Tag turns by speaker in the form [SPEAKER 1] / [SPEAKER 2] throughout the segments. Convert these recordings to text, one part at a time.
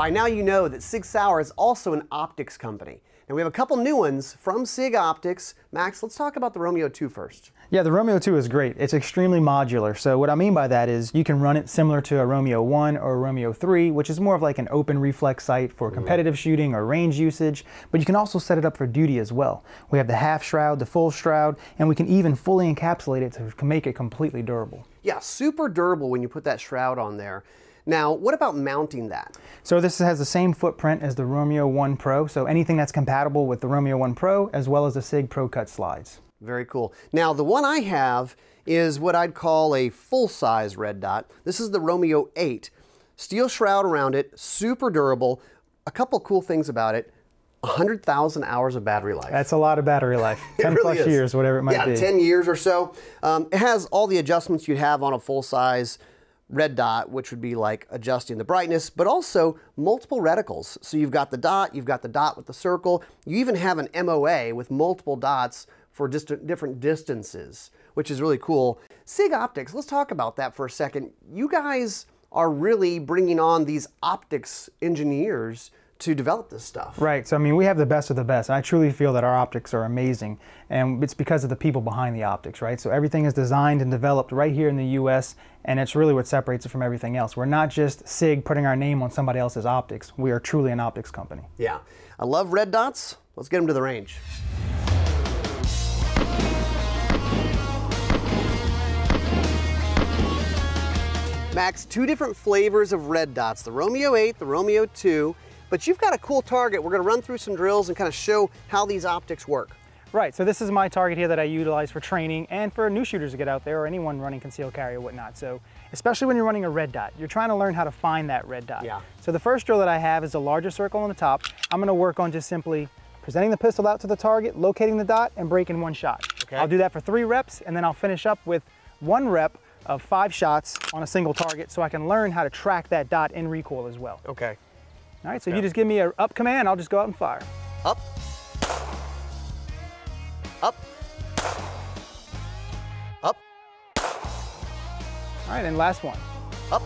[SPEAKER 1] By now you know that Sig Sauer is also an optics company. And we have a couple new ones from SIG Optics. Max, let's talk about the Romeo 2 first.
[SPEAKER 2] Yeah, the Romeo 2 is great. It's extremely modular. So what I mean by that is you can run it similar to a Romeo 1 or a Romeo 3, which is more of like an open reflex sight for mm-hmm. competitive shooting or range usage, but you can also set it up for duty as well. We have the half shroud, the full shroud, and we can even fully encapsulate it to make it completely durable.
[SPEAKER 1] Yeah, super durable when you put that shroud on there. Now, what about mounting that?
[SPEAKER 2] So this has the same footprint as the Romeo 1 Pro, so anything that's compatible with the Romeo 1 Pro as well as the SIG Pro Cut slides.
[SPEAKER 1] Very cool. Now, the one I have is what I'd call a full-size red dot. This is the Romeo 8. Steel shroud around it, super durable. A couple cool things about it. 100,000 hours of battery life.
[SPEAKER 2] That's a lot of battery life. 10
[SPEAKER 1] really
[SPEAKER 2] plus
[SPEAKER 1] is.
[SPEAKER 2] years, whatever it might be.
[SPEAKER 1] yeah, 10 years or so. Um, it has all the adjustments you'd have on a full-size red dot, which would be like adjusting the brightness, but also multiple reticles. So you've got the dot, you've got the dot with the circle. You even have an MOA with multiple dots for distant, different distances, which is really cool. SIG Optics, let's talk about that for a second. You guys are really bringing on these optics engineers to develop this stuff.
[SPEAKER 2] Right. So I mean, we have the best of the best. I truly feel that our optics are amazing, and it's because of the people behind the optics, right? So everything is designed and developed right here in the U.S., and it's really what separates it from everything else. We're not just SIG putting our name on somebody else's optics. We are truly an optics company.
[SPEAKER 1] Yeah. I love red dots. Let's get them to the range. Max, two different flavors of red dots, the Romeo 8, the Romeo 2, but you've got a cool target. We're gonna run through some drills and kind of show how these optics work.
[SPEAKER 2] Right, so this is my target here that I utilize for training and for new shooters to get out there or anyone running concealed carry or whatnot. So especially when you're running a red dot, you're trying to learn how to find that red dot.
[SPEAKER 1] Yeah.
[SPEAKER 2] So the first drill that I have is a larger circle on the top. I'm gonna work on just simply presenting the pistol out to the target, locating the dot, and breaking one shot.
[SPEAKER 1] Okay.
[SPEAKER 2] I'll do that for three reps, and then I'll finish up with one rep of five shots on a single target so I can learn how to track that dot in recoil as well.
[SPEAKER 1] Okay.
[SPEAKER 2] All right, so if you just give me a up command, I'll just go out and fire.
[SPEAKER 1] Up. Up. Up.
[SPEAKER 2] All right, and last one.
[SPEAKER 1] Up.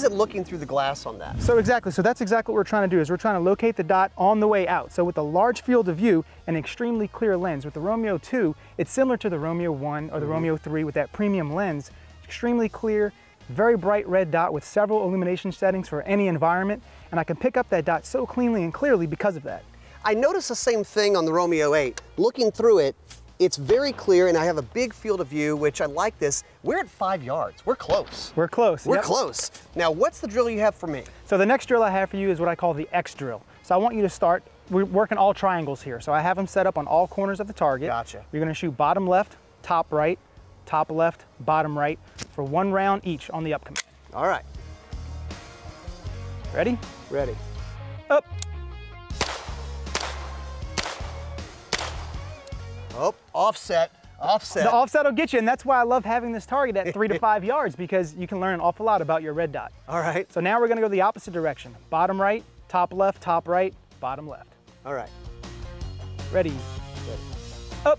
[SPEAKER 1] Is it looking through the glass on that?
[SPEAKER 2] So exactly, so that's exactly what we're trying to do is we're trying to locate the dot on the way out. So with a large field of view and extremely clear lens, with the Romeo 2, it's similar to the Romeo 1 or the mm-hmm. Romeo 3 with that premium lens, extremely clear, very bright red dot with several illumination settings for any environment, and I can pick up that dot so cleanly and clearly because of that.
[SPEAKER 1] I noticed the same thing on the Romeo 8. Looking through it, it's very clear and I have a big field of view, which I like this. We're at five yards. We're close.
[SPEAKER 2] We're close.
[SPEAKER 1] We're
[SPEAKER 2] yep.
[SPEAKER 1] close. Now, what's the drill you have for me?
[SPEAKER 2] So the next drill I have for you is what I call the X drill. So I want you to start, we're working all triangles here. So I have them set up on all corners of the target.
[SPEAKER 1] Gotcha.
[SPEAKER 2] You're gonna shoot bottom left, top right, top left, bottom right for one round each on the up command.
[SPEAKER 1] All right.
[SPEAKER 2] Ready?
[SPEAKER 1] Ready.
[SPEAKER 2] Up.
[SPEAKER 1] Oh, offset. Offset.
[SPEAKER 2] The offset will get you, and that's why I love having this target at three to five yards because you can learn an awful lot about your red dot.
[SPEAKER 1] All right.
[SPEAKER 2] So now we're gonna go the opposite direction. Bottom right, top left, top right, bottom left.
[SPEAKER 1] All right.
[SPEAKER 2] Ready? Up.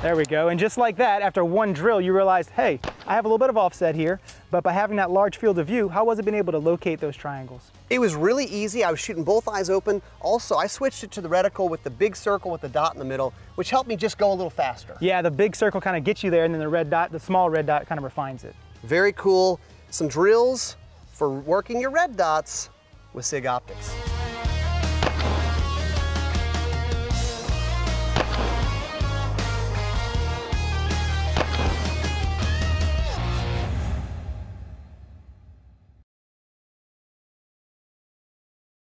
[SPEAKER 2] There we go. And just like that, after one drill, you realized, hey, I have a little bit of offset here, but by having that large field of view, how was it being able to locate those triangles?
[SPEAKER 1] It was really easy. I was shooting both eyes open. Also, I switched it to the reticle with the big circle with the dot in the middle, which helped me just go a little faster.
[SPEAKER 2] Yeah, the big circle kind of gets you there, and then the red dot, the small red dot kind of refines it.
[SPEAKER 1] Very cool. Some drills for working your red dots with SIG Optics.